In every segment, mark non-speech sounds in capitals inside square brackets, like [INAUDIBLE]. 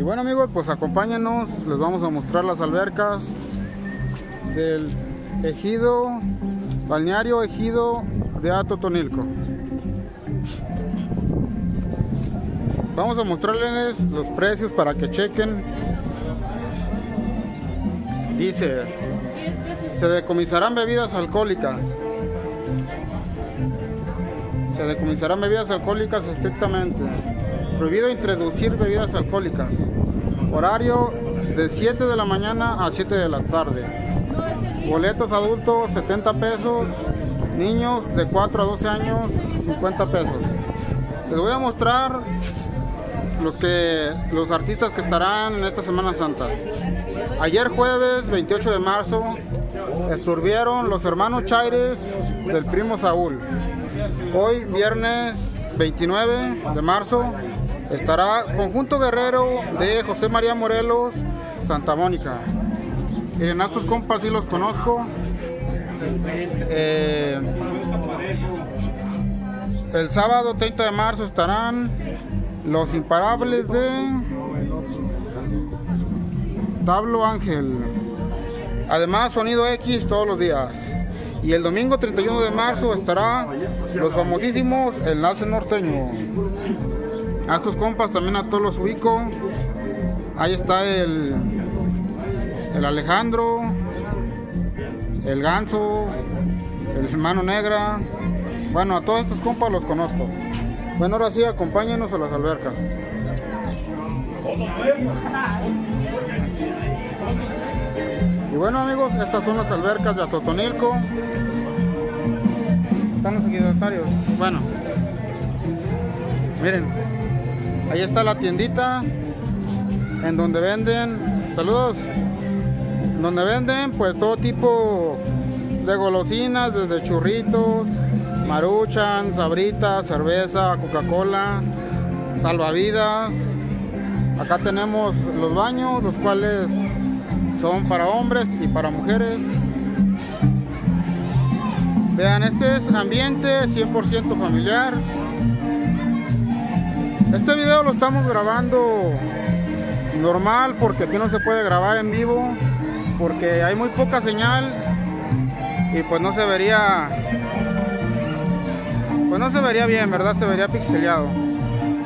Y bueno amigos, pues acompáñenos, les vamos a mostrar las albercas del ejido, balneario ejido de Atotonilco. Vamos a mostrarles los precios para que chequen. Dice, se decomisarán bebidas alcohólicas. Se decomisarán bebidas alcohólicas estrictamente. Prohibido introducir bebidas alcohólicas. Horario de 7 de la mañana a 7 de la tarde. Boletos adultos 70 pesos. Niños de 4 a 12 años 50 pesos. Les voy a mostrar los que los artistas que estarán en esta Semana Santa. Ayer jueves 28 de marzo estuvieron los hermanos Chaires del primo Saúl. Hoy viernes 29 de marzo estará Conjunto Guerrero de José María Morelos, Santa Mónica. Miren, a estos compas sí los conozco. Eh, el sábado 30 de marzo estarán los imparables de Tablo Ángel. Además, Sonido X todos los días. Y el domingo 31 de marzo estará los famosísimos Enlace Norteño. A estos compas también a todos los ubico. Ahí está el, el Alejandro, el Ganso, el hermano Negra. Bueno, a todos estos compas los conozco. Bueno, ahora sí, acompáñenos a las albercas. Y bueno amigos, estas son las albercas de Atotonilco. Están los secretarios. Bueno, miren, ahí está la tiendita en donde venden, saludos, donde venden pues todo tipo de golosinas, desde churritos, maruchan, sabritas, cerveza, Coca-Cola, salvavidas. Acá tenemos los baños, los cuales son para hombres y para mujeres. Vean, este es ambiente 100% familiar. Este video lo estamos grabando normal porque aquí no se puede grabar en vivo porque hay muy poca señal y pues no se vería pues no se vería bien, ¿verdad? Se vería pixeleado.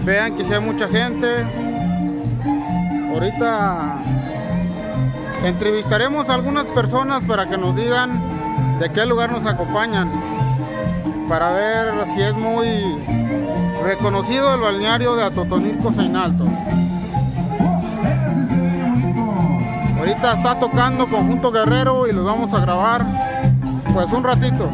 Vean que si hay mucha gente. Ahorita entrevistaremos a algunas personas para que nos digan de qué lugar nos acompañan. Para ver si es muy reconocido el balneario de Atotonilco Sainalto. Ahorita está tocando Conjunto Guerrero y los vamos a grabar pues un ratito.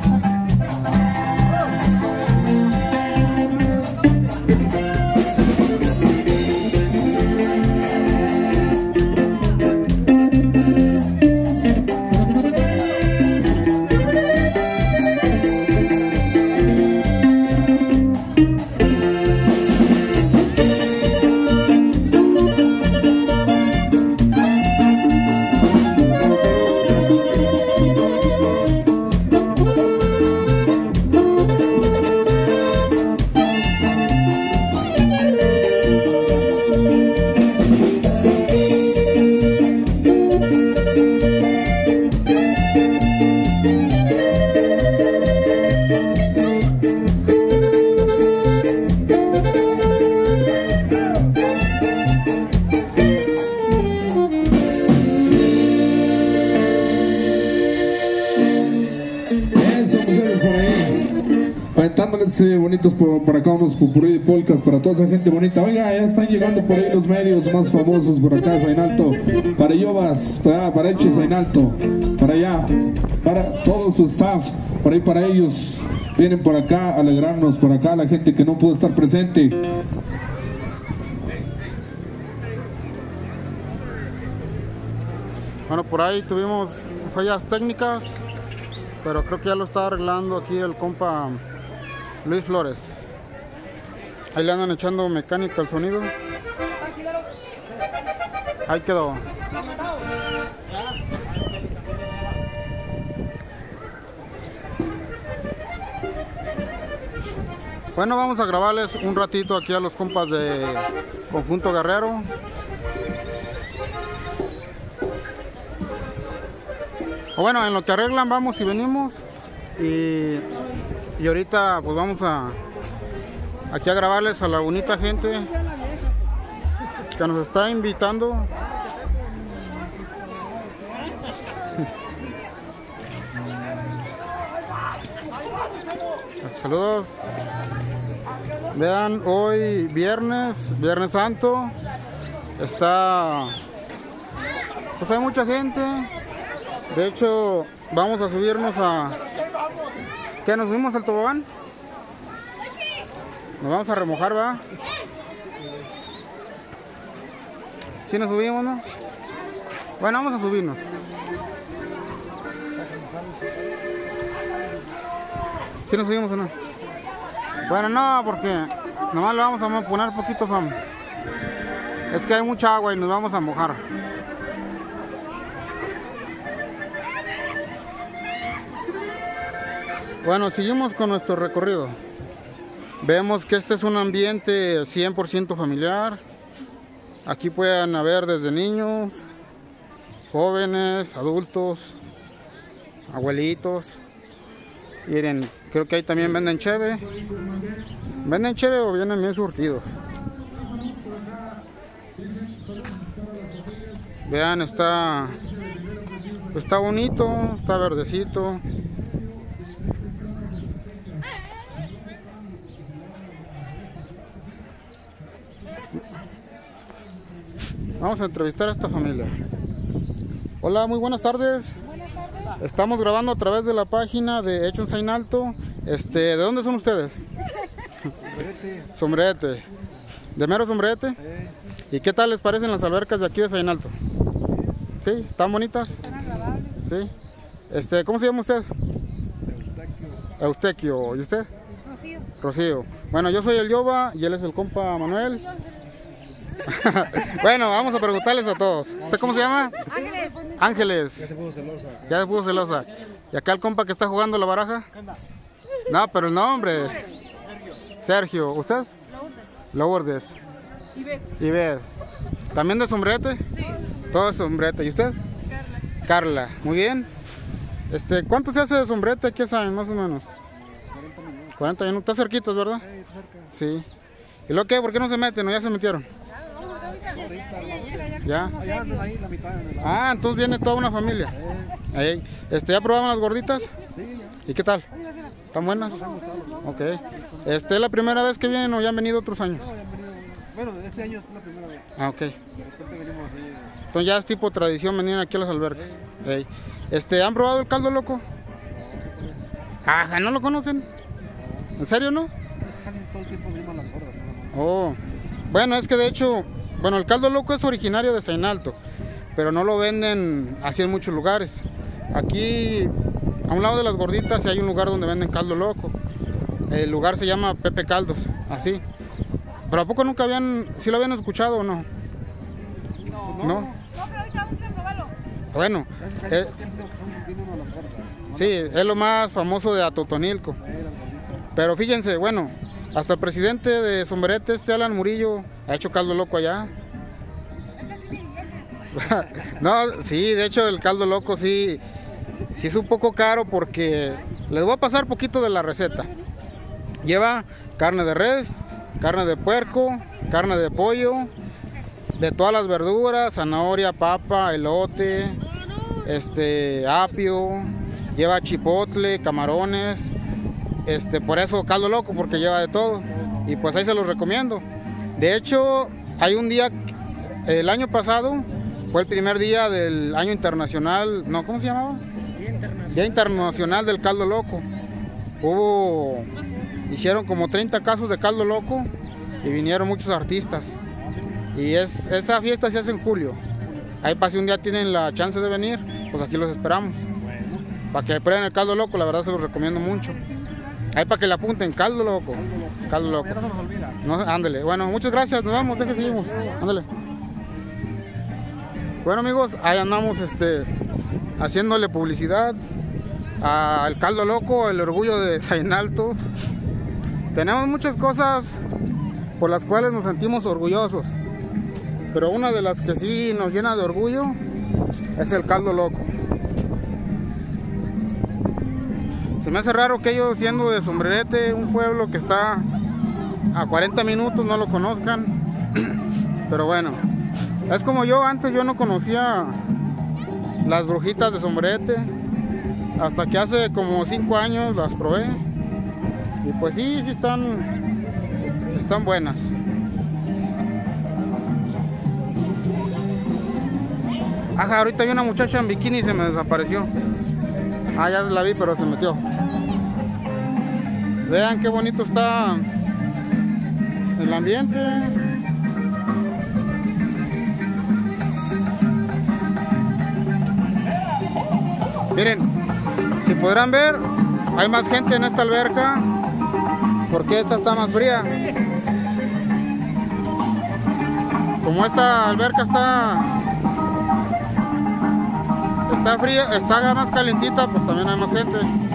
Bonitos por, por acá, unos pupurrí de polcas para toda esa gente bonita. Oiga, ya están llegando por ahí los medios más famosos por acá, Zainalto. Para Yovas, para, para Eche Zainalto, para allá, para todo su staff, por ahí para ellos. Vienen por acá a alegrarnos, por acá la gente que no pudo estar presente. Bueno, por ahí tuvimos fallas técnicas, pero creo que ya lo está arreglando aquí el compa Luis Flores. Ahí le andan echando mecánica al sonido. Ahí quedó. Bueno, vamos a grabarles un ratito aquí a los compas de Conjunto Guerrero. O bueno, en lo que arreglan vamos y venimos. Y y ahorita pues vamos a aquí a grabarles a la bonita gente que nos está invitando. Saludos. Vean, hoy viernes, Viernes Santo, está, pues hay mucha gente. De hecho, vamos a subirnos a, ¿qué? ¿Nos subimos al tobogán? Nos vamos a remojar, ¿va? ¿Sí nos subimos, no? Bueno, vamos a subirnos. ¿Sí nos subimos o no? Bueno, no, porque nomás le vamos a poner poquito son. Es que hay mucha agua y nos vamos a mojar. Bueno, seguimos con nuestro recorrido. Vemos que este es un ambiente 100% familiar. Aquí pueden haber desde niños, jóvenes, adultos, abuelitos. Miren, creo que ahí también venden cheve. Venden cheve o vienen bien surtidos. Vean, está está bonito, está verdecito. Vamos a entrevistar a esta familia. Hola, muy buenas tardes. Estamos grabando a través de la página de Hechos en Alto. Este, ¿de dónde son ustedes? Sombrete. Sombrete. ¿De mero sombrete? ¿Y qué tal les parecen las albercas de aquí de Sainalto? ¿Sí? ¿Están bonitas? Están agradables. Sí. Este, ¿cómo se llama usted? Eustequio. ¿Y usted? Rocío. Rocío. Bueno, yo soy el Yoba y él es el compa Manuel. [LAUGHS] bueno, vamos a preguntarles a todos. ¿Usted cómo se llama? Ángeles. Ángeles. se puso celosa. Ya se puso celosa. ¿Y acá el compa que está jugando la baraja? No, pero el nombre. Sergio. ¿Usted? Lourdes. Ve. Y ve. ¿También de sombrete? Sí. Todo de sombrete. ¿Y usted? Carla. Carla. Muy bien. Este, ¿Cuánto se hace de sombrete aquí saben más o menos? 40 minutos. 40 minutos. Está cerquitos, ¿verdad? Está cerca. Sí. ¿Y lo que? ¿Por qué no se meten? ¿O ya se metieron? ¿Ya? La. Ah, entonces viene toda una familia. Ahí. Este, ¿Ya probaron las gorditas? Sí. ¿Y qué tal? ¿Están buenas? Ok. Este, ¿Es la primera vez que vienen o ya han venido otros años? Bueno, este año es la primera vez. Ah, ok. Así. Entonces ya es tipo tradición venir aquí a las albercas. Este, ¿Han probado el caldo loco? Ajá, ¿no lo conocen? ¿En serio no? Es casi todo el tiempo venimos a las gordas. nada más. Oh. Bueno, es que de hecho, bueno, el caldo loco es originario de Sainalto, pero no lo venden así en muchos lugares. Aquí, a un lado de las gorditas, hay un lugar donde venden caldo loco. El lugar se llama Pepe Caldos, así. Pero ¿a poco nunca habían, sí lo habían escuchado o no? No, ¿No? no. pero ahorita vamos a ir a probarlo. Bueno, eh, todo el tiempo que son, viene uno a las gordas. ¿no? sí, es lo más famoso de Atotonilco. Pero fíjense, bueno, hasta el presidente de Sombrerete, este Alan Murillo, ha hecho caldo loco allá. [LAUGHS] no, sí, de hecho el caldo loco sí, sí es un poco caro porque les voy a pasar poquito de la receta. Lleva carne de res, carne de puerco, carne de pollo, de todas las verduras, zanahoria, papa, elote, este, apio, lleva chipotle, camarones, este, por eso caldo loco, porque lleva de todo. Y pues ahí se los recomiendo. De hecho, hay un día, el año pasado, fue el primer día del año internacional, no, ¿cómo se llamaba? Día internacional del caldo loco. Hubo, hicieron como 30 casos de caldo loco y vinieron muchos artistas. Y es, esa fiesta se hace en julio. Ahí para si un día tienen la chance de venir, pues aquí los esperamos. Para que prueben el caldo loco, la verdad se los recomiendo mucho. Ahí para que le apunten, caldo loco. Caldo loco. No ándale. Bueno, muchas gracias. Nos vemos. Deje seguimos. Ándale. Bueno, amigos, ahí andamos este, haciéndole publicidad al caldo loco, el orgullo de Sainalto. Tenemos muchas cosas por las cuales nos sentimos orgullosos. Pero una de las que sí nos llena de orgullo es el caldo loco. Se me hace raro que ellos siendo de Sombrerete, un pueblo que está a 40 minutos, no lo conozcan. [CLEARS THROAT] Pero bueno, es como yo antes yo no conocía las brujitas de Sombrerete. Hasta que hace como 5 años las probé. Y pues sí, sí están, están buenas. Ajá, ahorita vi una muchacha en bikini y se me desapareció. Ah, ya la vi, pero se metió. Vean qué bonito está el ambiente. Miren, si podrán ver, hay más gente en esta alberca porque esta está más fría. Como esta alberca está está fría, está más calentita, pues también hay más gente.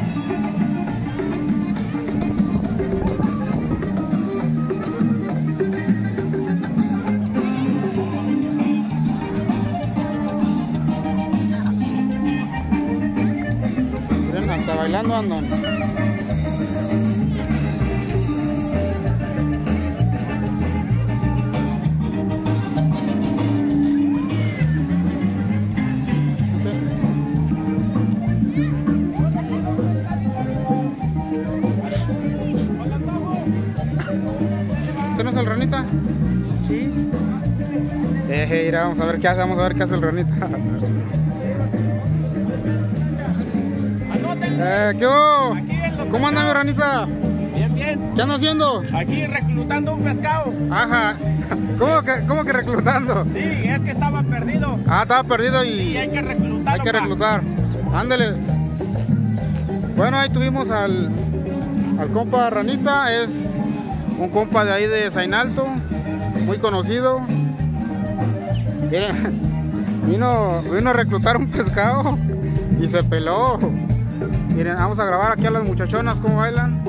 Bailando andan. ¿Usted no es el ranita? Sí. Eh, mira, vamos a ver qué hace, vamos a ver qué hace el ranita. [LAUGHS] Eh, ¿qué hubo? ¿Cómo anda mi ranita? Bien, bien. ¿Qué anda haciendo? Aquí reclutando un pescado. Ajá. ¿Cómo que, cómo que reclutando? Sí, es que estaba perdido. Ah, estaba perdido Y y hay que reclutarlo. hay que pa. reclutar. Ándele. Bueno, ahí tuvimos al, al compa Ranita, es un compa de ahí de Zainalto, muy conocido. Miren, [LAUGHS] vino, vino a reclutar un pescado y se peló. Miren, vamos a grabar aquí a las muchachonas cómo bailan.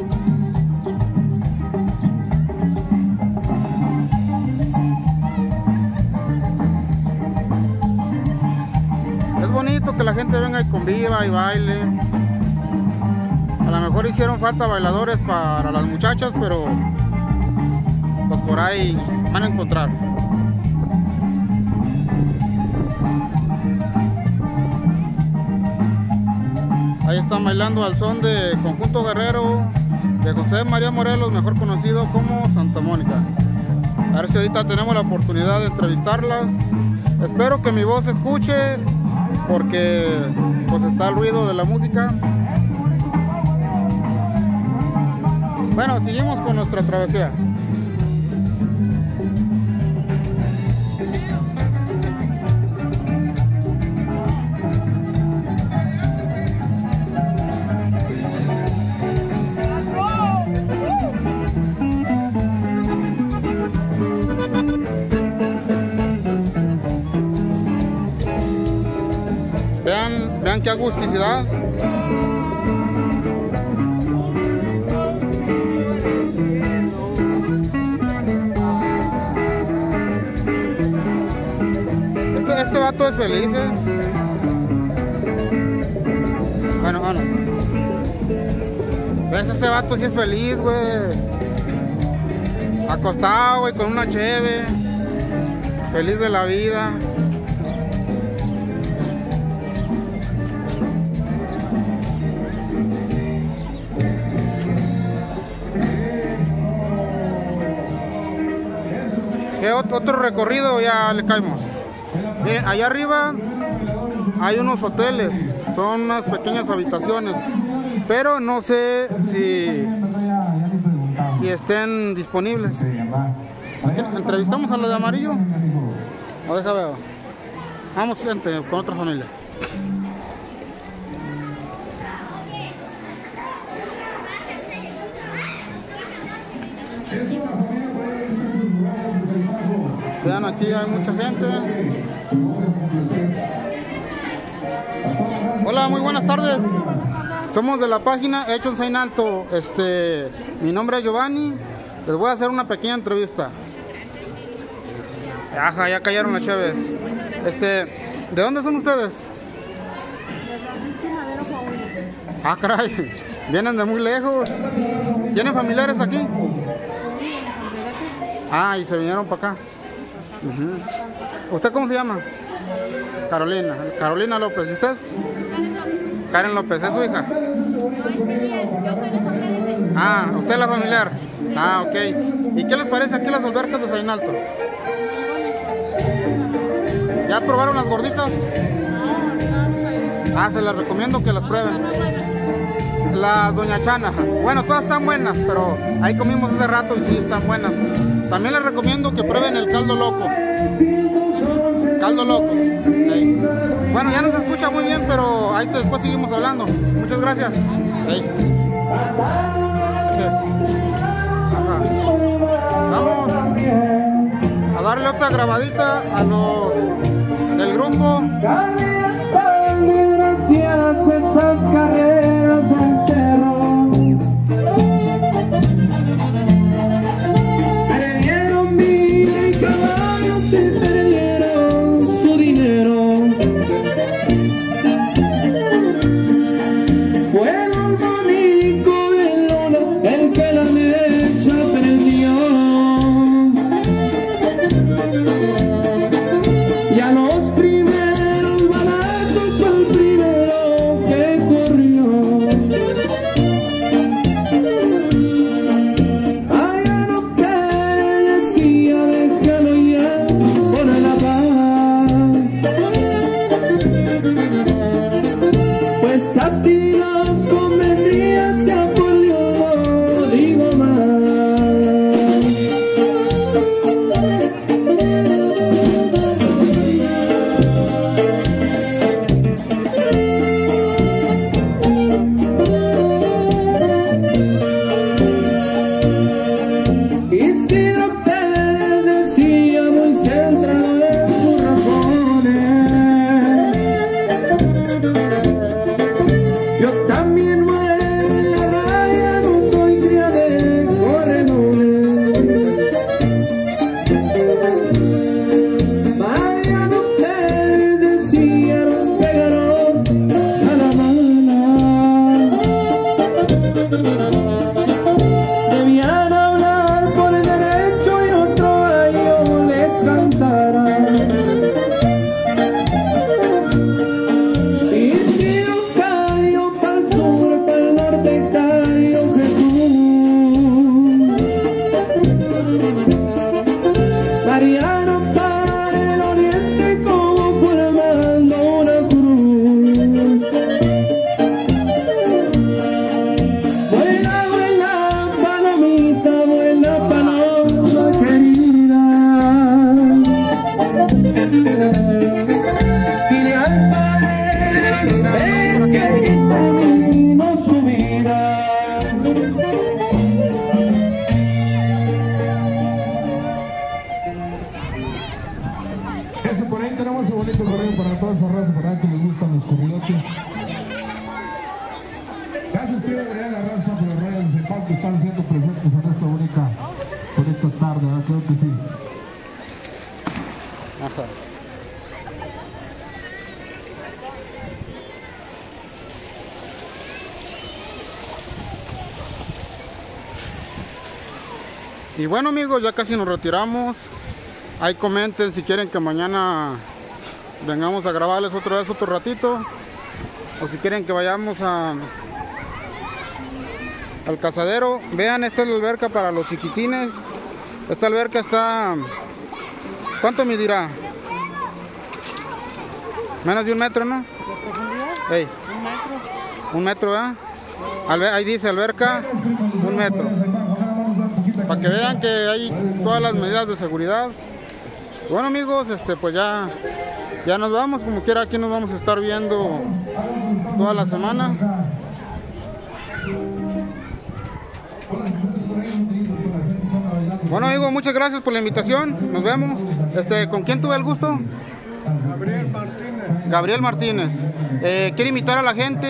Es bonito que la gente venga y conviva y baile. A lo mejor hicieron falta bailadores para las muchachas, pero pues por ahí van a encontrar. Ahí están bailando al son de Conjunto Guerrero de José María Morelos, mejor conocido como Santa Mónica. A ver si ahorita tenemos la oportunidad de entrevistarlas. Espero que mi voz se escuche porque pues está el ruido de la música. Bueno, seguimos con nuestra travesía. Este, este vato es feliz, ¿eh? Bueno, bueno. ¿Ves? Ese vato sí es feliz, güey. Acostado, güey, con una cheve. Feliz de la vida. Otro recorrido ya le caemos? Miren, allá arriba hay unos hoteles, son unas pequeñas habitaciones, pero no sé si, si estén disponibles. ¿Entrevistamos a la de amarillo? O deja veo. Vamos gente, con otra familia. Vean aquí hay mucha gente. Hola, muy buenas tardes. Somos de la página Hechos en Alto. Este, mi nombre es Giovanni. Les voy a hacer una pequeña entrevista. Ajá, ya cayeron las chaves. Este, ¿de dónde son ustedes? De Francisco Madero Coahuila. Ah, caray, vienen de muy lejos. ¿Tienen familiares aquí? Ah, y se vinieron para acá. ¿Usted cómo se llama? Carolina. Carolina López. ¿Y usted? Karen López. ¿Es su hija? Ah, ¿usted es la familiar? Ah, ok. ¿Y qué les parece aquí las albercas de Sainalto? ¿Ya probaron las gorditas? Ah, se las recomiendo que las prueben. Las Doña Chana. Bueno, todas están buenas, pero ahí comimos hace rato y sí están buenas. También les recomiendo que prueben el caldo loco. Caldo loco. Bueno, ya no se escucha muy bien, pero ahí después seguimos hablando. Muchas gracias. Vamos a darle otra grabadita a los del grupo. Gracias esas carreras Y bueno amigos, ya casi nos retiramos. Ahí comenten si quieren que mañana vengamos a grabarles otra vez otro ratito. O si quieren que vayamos a al cazadero. Vean, esta es la alberca para los chiquitines. Esta alberca está... ¿Cuánto medirá? Menos de un metro, ¿no? Un metro. Un metro, ahí dice alberca, un metro. Para que vean que hay todas las medidas de seguridad. Bueno amigos, este pues ya, ya nos vamos, como quiera aquí nos vamos a estar viendo toda la semana. Bueno amigos, muchas gracias por la invitación. Nos vemos. Este, ¿con quién tuve el gusto? Gabriel Martínez. Gabriel Martínez. Eh, ¿Quiere invitar a la gente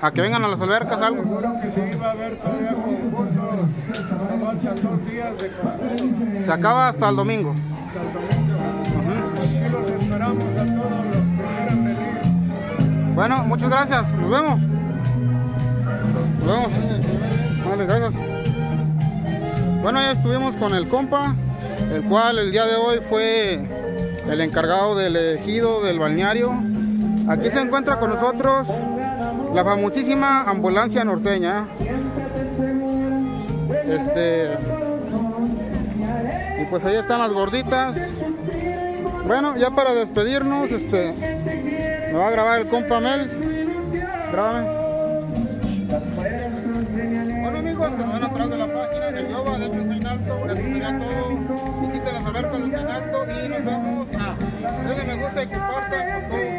a que vengan a las albercas algo? Seguro que se iba a ver todavía conjuntos. Dos días de Se acaba hasta el domingo. hasta el domingo. Aquí los esperamos a todos los que quieran venir. Bueno, muchas gracias. Nos vemos. Nos vemos. Vale, gracias. Bueno, ya estuvimos con el compa, el cual el día de hoy fue el encargado del ejido del balneario. Aquí se encuentra con nosotros la famosísima ambulancia norteña. Este. Y pues ahí están las gorditas. Bueno, ya para despedirnos, este. Me va a grabar el compa Mel. Grábame. Bueno amigos, que nos ven atrás de la página de Yoba, de hecho en Alto, eso sería todo. Visiten las albercas de Alto y nos vemos. Ah, denle me gusta y compartan.